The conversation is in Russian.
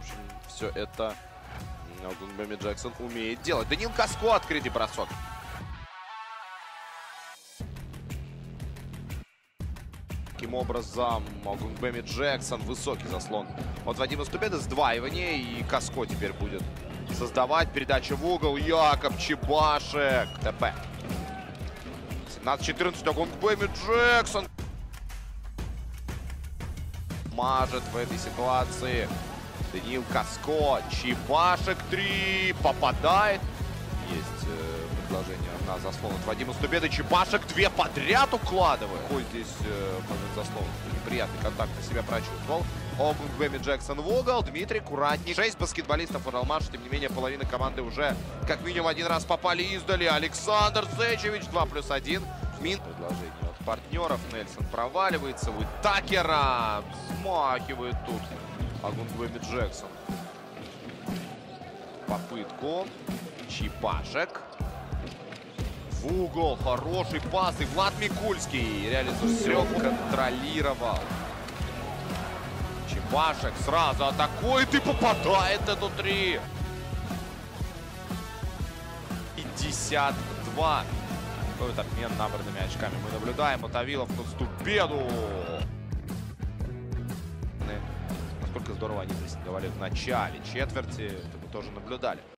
Общем, все это Огунбеми Джексон умеет делать. Данил Каско открытый бросок. Таким образом, Огунбеми Джексон, высокий заслон от Вадима Стубеда, сдваивание, и Каско теперь будет создавать. Передача в угол, Якоб Чебашек, ТП. 17-14, Огунбеми Джексон. Мажет в этой ситуации. Даниил Каско, Чебашек 3, попадает. Есть э, предложение на заслон от Вадима Стубеда. Чебашек две подряд укладывает. Ой, здесь э, заслон. Неприятный контакт на себя прочувствовал. Огунбеми Джексон в. Дмитрий Куратник. Шесть баскетболистов Уралмаш. Тем не менее, половина команды уже как минимум один раз попали издали. Александр Сечевич 2 плюс 1. Мин. Предложение от партнеров. Нельсон проваливается. У Такера. Смахивает тут. Агунгвеми Джексон. Попытку. Чипашек. В угол. Хороший пас. И Влад Микульский реализует. Все контролировал. Чебашек сразу атакует и попадает эту три. 52. Какой обмен набранными очками мы наблюдаем. Мотовилов тут ступеду. Здорово они прессинговали в начале четверти, это мы тоже наблюдали.